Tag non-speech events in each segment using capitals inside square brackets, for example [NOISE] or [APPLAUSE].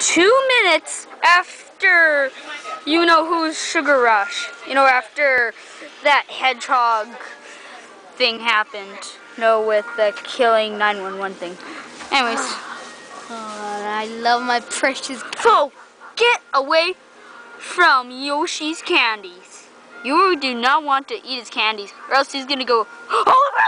two minutes after you know who's Sugar Rush. You know, after that hedgehog thing happened. No, with the killing 911 thing. Anyways. Oh, I love my precious. So, get away from Yoshi's candies. You do not want to eat his candies, or else he's gonna go. [GASPS] Oh,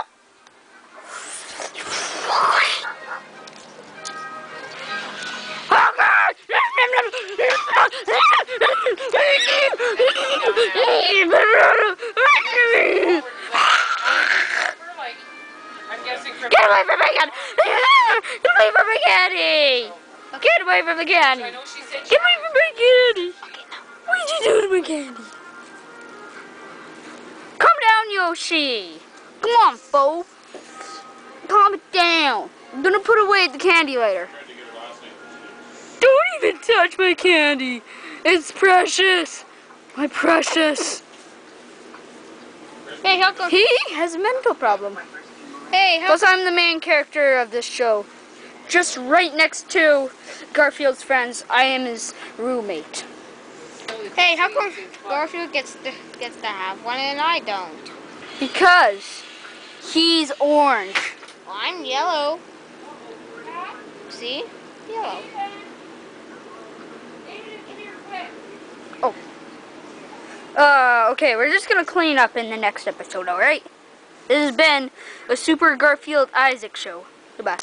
Get away from my candy! Get away from my candy! Get away from the candy! Get away from my candy! What did you do to my candy? Calm down, Yoshi! Come on, Bo! Calm it down! I'm gonna put away the candy later. Don't even touch my candy! It's precious! My precious! Hey, how come? He has a mental problem. Hey, how Because I'm the main character of this show. Just right next to Garfield's friends, I am his roommate. Hey, how come Garfield gets to, gets to have one and I don't? Because he's orange. Well, I'm yellow. See? Yellow. Uh, okay, we're just gonna clean up in the next episode, alright? This has been a Super Garfield Isaac show. Goodbye.